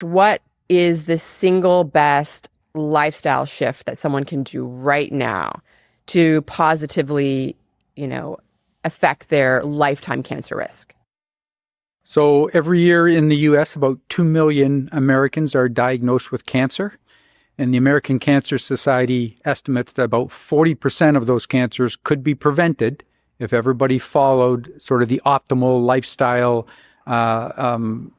What is the single best lifestyle shift that someone can do right now to positively, you know, affect their lifetime cancer risk? So every year in the US, about 2 million Americans are diagnosed with cancer. And the American Cancer Society estimates that about 40% of those cancers could be prevented if everybody followed sort of the optimal lifestyle uh, um,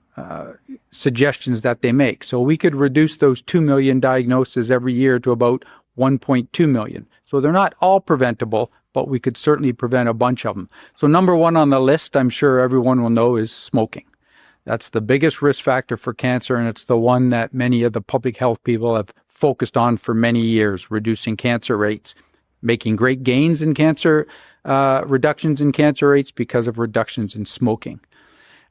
suggestions that they make. So we could reduce those 2 million diagnoses every year to about 1.2 million. So they're not all preventable, but we could certainly prevent a bunch of them. So, number one on the list, I'm sure everyone will know, is smoking. That's the biggest risk factor for cancer, and it's the one that many of the public health people have focused on for many years, reducing cancer rates, making great gains in cancer, uh, reductions in cancer rates because of reductions in smoking.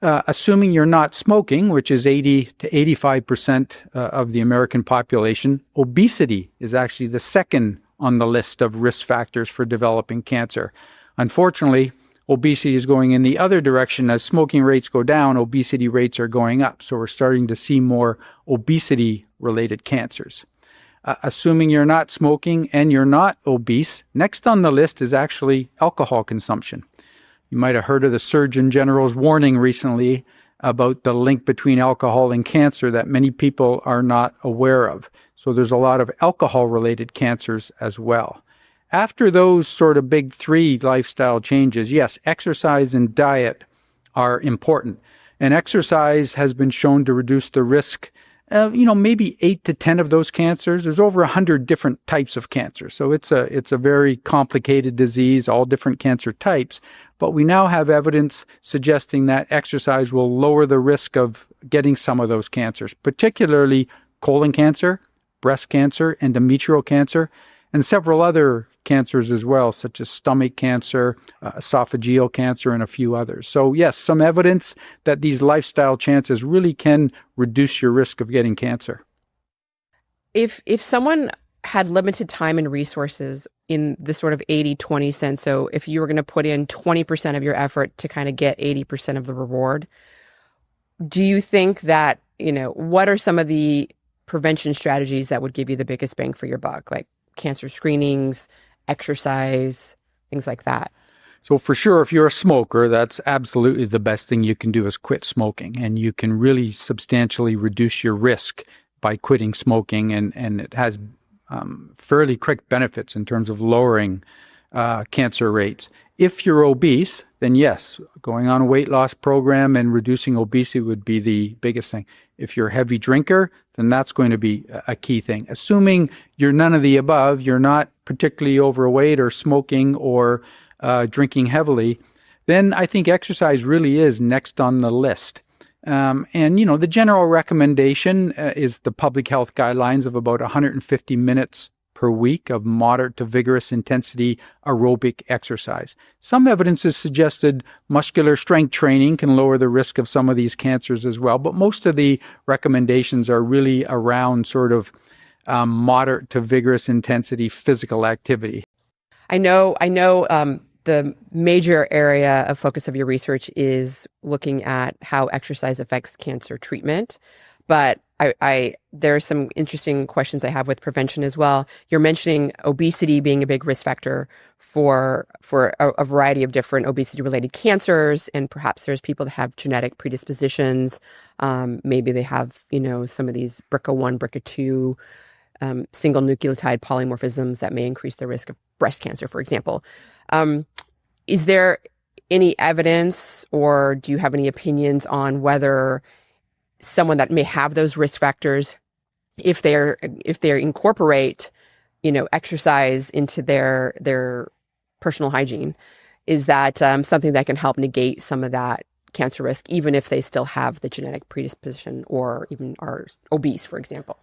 Uh, assuming you're not smoking, which is 80 to 85 percent uh, of the American population, obesity is actually the second on the list of risk factors for developing cancer. Unfortunately, obesity is going in the other direction. As smoking rates go down, obesity rates are going up. So we're starting to see more obesity related cancers. Uh, assuming you're not smoking and you're not obese, next on the list is actually alcohol consumption. You might have heard of the Surgeon General's warning recently about the link between alcohol and cancer that many people are not aware of. So there's a lot of alcohol related cancers as well. After those sort of big three lifestyle changes, yes, exercise and diet are important. And exercise has been shown to reduce the risk uh, you know, maybe eight to 10 of those cancers. There's over a 100 different types of cancer. So it's a, it's a very complicated disease, all different cancer types. But we now have evidence suggesting that exercise will lower the risk of getting some of those cancers, particularly colon cancer, breast cancer, endometrial cancer, and several other cancers as well, such as stomach cancer, uh, esophageal cancer, and a few others. So, yes, some evidence that these lifestyle chances really can reduce your risk of getting cancer. If if someone had limited time and resources in the sort of 80 20 sense, so if you were going to put in 20% of your effort to kind of get 80% of the reward, do you think that, you know, what are some of the prevention strategies that would give you the biggest bang for your buck? Like cancer screenings, exercise, things like that. So for sure, if you're a smoker, that's absolutely the best thing you can do is quit smoking, and you can really substantially reduce your risk by quitting smoking, and and it has um, fairly quick benefits in terms of lowering uh, cancer rates. If you're obese, then yes, going on a weight loss program and reducing obesity would be the biggest thing. If you're a heavy drinker, then that's going to be a key thing. Assuming you're none of the above, you're not particularly overweight or smoking or uh, drinking heavily, then I think exercise really is next on the list. Um, and, you know, the general recommendation uh, is the public health guidelines of about 150 minutes per week of moderate to vigorous intensity aerobic exercise. Some evidence has suggested muscular strength training can lower the risk of some of these cancers as well, but most of the recommendations are really around sort of um, moderate to vigorous intensity physical activity. I know, I know. Um, the major area of focus of your research is looking at how exercise affects cancer treatment, but I, I there are some interesting questions I have with prevention as well. You're mentioning obesity being a big risk factor for for a, a variety of different obesity related cancers, and perhaps there's people that have genetic predispositions. Um, maybe they have you know some of these BRCA1, BRCA2 um, single nucleotide polymorphisms that may increase the risk of breast cancer, for example. Um, is there any evidence, or do you have any opinions on whether someone that may have those risk factors if they're if they incorporate you know exercise into their their personal hygiene is that um, something that can help negate some of that cancer risk even if they still have the genetic predisposition or even are obese for example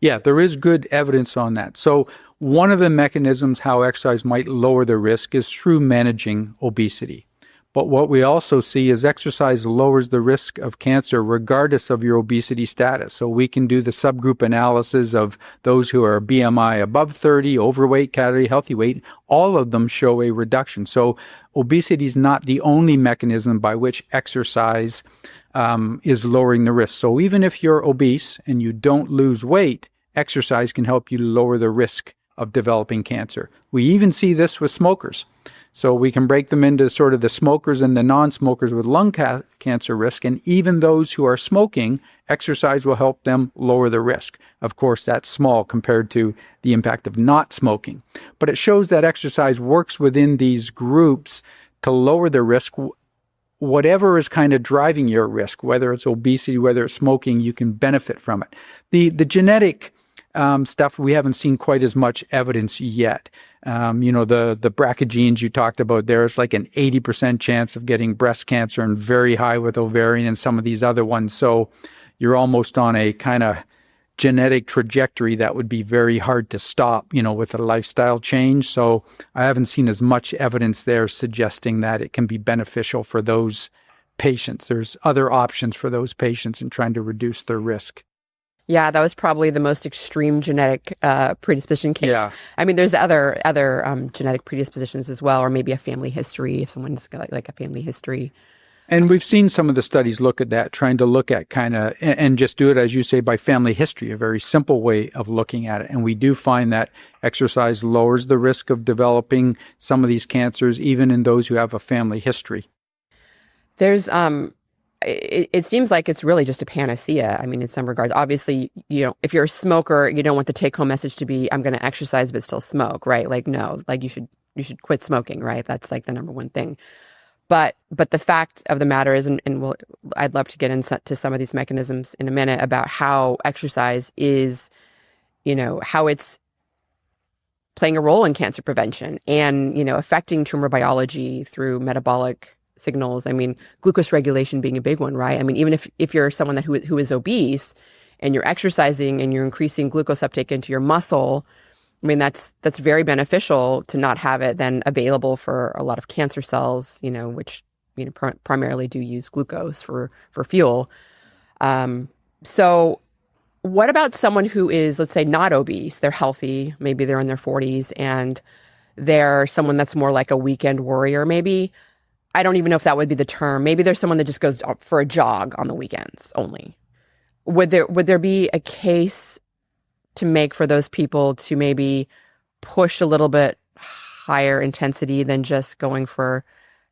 yeah, there is good evidence on that. So, one of the mechanisms how exercise might lower the risk is through managing obesity. But what we also see is exercise lowers the risk of cancer regardless of your obesity status. So we can do the subgroup analysis of those who are BMI above 30, overweight, calorie, healthy weight. All of them show a reduction. So obesity is not the only mechanism by which exercise um, is lowering the risk. So even if you're obese and you don't lose weight, exercise can help you lower the risk of developing cancer. We even see this with smokers. So we can break them into sort of the smokers and the non-smokers with lung ca- cancer risk. And even those who are smoking, exercise will help them lower the risk. Of course, that's small compared to the impact of not smoking. But it shows that exercise works within these groups to lower the risk. Whatever is kind of driving your risk, whether it's obesity, whether it's smoking, you can benefit from it. The, the genetic um, stuff, we haven't seen quite as much evidence yet. Um, you know, the, the BRCA genes you talked about, there's like an 80% chance of getting breast cancer and very high with ovarian and some of these other ones. So you're almost on a kind of genetic trajectory that would be very hard to stop, you know, with a lifestyle change. So I haven't seen as much evidence there suggesting that it can be beneficial for those patients. There's other options for those patients in trying to reduce their risk. Yeah, that was probably the most extreme genetic uh, predisposition case. Yeah. I mean, there's other other um, genetic predispositions as well, or maybe a family history if someone's got like a family history. And we've seen some of the studies look at that, trying to look at kind of, and just do it, as you say, by family history, a very simple way of looking at it. And we do find that exercise lowers the risk of developing some of these cancers, even in those who have a family history. There's um, it, it, seems like it's really just a panacea. I mean, in some regards, obviously, you know, if you're a smoker, you don't want the take home message to be, I'm going to exercise, but still smoke, right? Like, no, like you should, you should quit smoking, right? That's like the number one thing. But, but the fact of the matter is, and, and we'll, I'd love to get into some of these mechanisms in a minute about how exercise is, you know, how it's playing a role in cancer prevention and, you know, affecting tumor biology through metabolic signals. I mean, glucose regulation being a big one, right? I mean, even if, if you're someone that who, who is obese and you're exercising and you're increasing glucose uptake into your muscle, I mean, that's that's very beneficial to not have it then available for a lot of cancer cells, you know, which you know pr- primarily do use glucose for for fuel. Um, so, what about someone who is, let's say, not obese? They're healthy, maybe they're in their 40s, and they're someone that's more like a weekend warrior, maybe. I don't even know if that would be the term. Maybe there's someone that just goes for a jog on the weekends only. Would there would there be a case to make for those people to maybe push a little bit higher intensity than just going for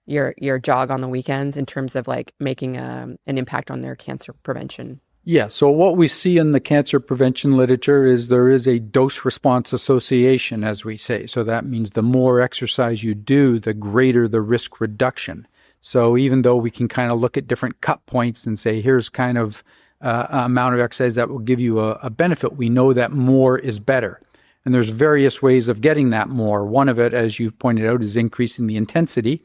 your your jog on the weekends in terms of like making a, um, an impact on their cancer prevention yeah. So what we see in the cancer prevention literature is there is a dose response association, as we say. So that means the more exercise you do, the greater the risk reduction. So even though we can kind of look at different cut points and say, here's kind of uh, amount of exercise that will give you a, a benefit, we know that more is better. And there's various ways of getting that more. One of it, as you've pointed out, is increasing the intensity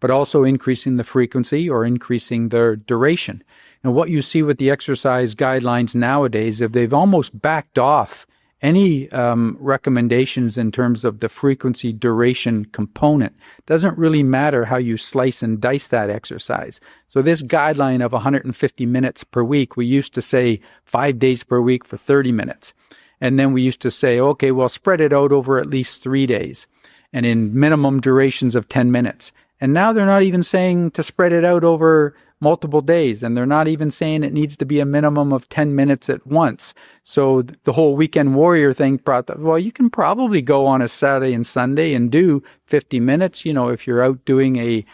but also increasing the frequency or increasing the duration. And what you see with the exercise guidelines nowadays, if they've almost backed off any um, recommendations in terms of the frequency duration component. Doesn't really matter how you slice and dice that exercise. So this guideline of 150 minutes per week, we used to say five days per week for 30 minutes. And then we used to say, okay, well, spread it out over at least three days and in minimum durations of 10 minutes. And now they're not even saying to spread it out over multiple days. And they're not even saying it needs to be a minimum of 10 minutes at once. So the whole weekend warrior thing brought well, you can probably go on a Saturday and Sunday and do 50 minutes, you know, if you're out doing a,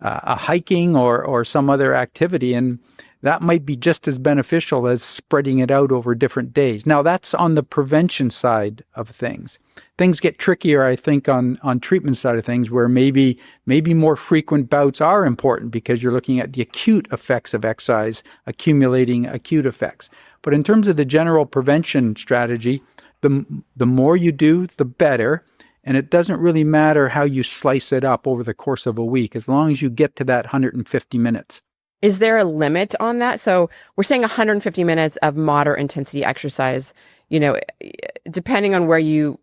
uh, a hiking or, or some other activity. And that might be just as beneficial as spreading it out over different days. Now that's on the prevention side of things. Things get trickier, I think, on, on treatment side of things where maybe, maybe more frequent bouts are important because you're looking at the acute effects of exercise, accumulating acute effects. But in terms of the general prevention strategy, the, the more you do, the better. And it doesn't really matter how you slice it up over the course of a week, as long as you get to that 150 minutes. Is there a limit on that? So we're saying 150 minutes of moderate intensity exercise. You know, depending on where you,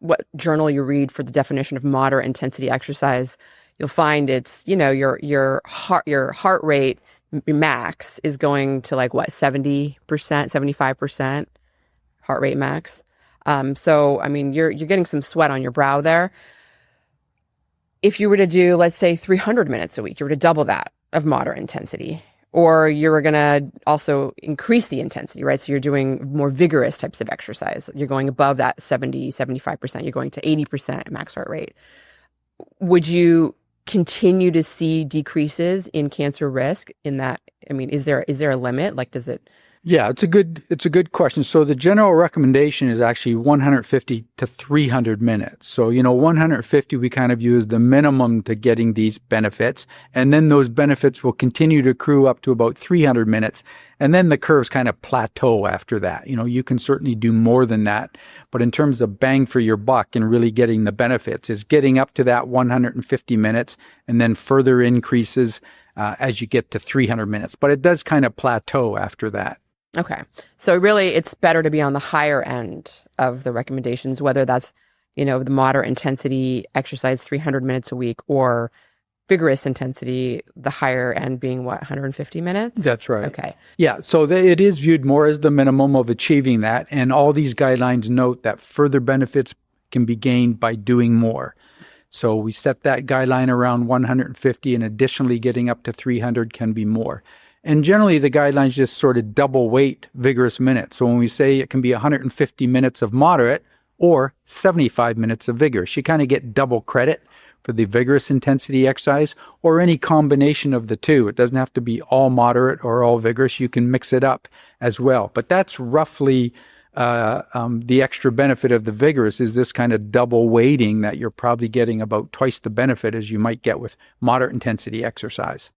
what journal you read for the definition of moderate intensity exercise, you'll find it's, you know, your your heart your heart rate max is going to like what 70%, 75% heart rate max. Um, so I mean, you're you're getting some sweat on your brow there. If you were to do, let's say, 300 minutes a week, you were to double that of moderate intensity, or you're going to also increase the intensity, right? So you're doing more vigorous types of exercise. You're going above that 70, 75%. You're going to 80% max heart rate. Would you continue to see decreases in cancer risk in that? I mean, is there is there a limit? Like, does it yeah, it's a good it's a good question. So the general recommendation is actually 150 to 300 minutes. So you know 150 we kind of as the minimum to getting these benefits, and then those benefits will continue to accrue up to about 300 minutes, and then the curves kind of plateau after that. You know you can certainly do more than that, but in terms of bang for your buck and really getting the benefits is getting up to that 150 minutes, and then further increases uh, as you get to 300 minutes. But it does kind of plateau after that. Okay. So really it's better to be on the higher end of the recommendations, whether that's, you know, the moderate intensity exercise 300 minutes a week or vigorous intensity, the higher end being what, 150 minutes? That's right. Okay. Yeah. So it is viewed more as the minimum of achieving that. And all these guidelines note that further benefits can be gained by doing more. So we set that guideline around 150 and additionally getting up to 300 can be more. And generally, the guidelines just sort of double weight vigorous minutes. So when we say it can be 150 minutes of moderate or 75 minutes of vigorous, you kind of get double credit for the vigorous intensity exercise or any combination of the two. It doesn't have to be all moderate or all vigorous. You can mix it up as well. But that's roughly uh, um, the extra benefit of the vigorous is this kind of double weighting that you're probably getting about twice the benefit as you might get with moderate intensity exercise.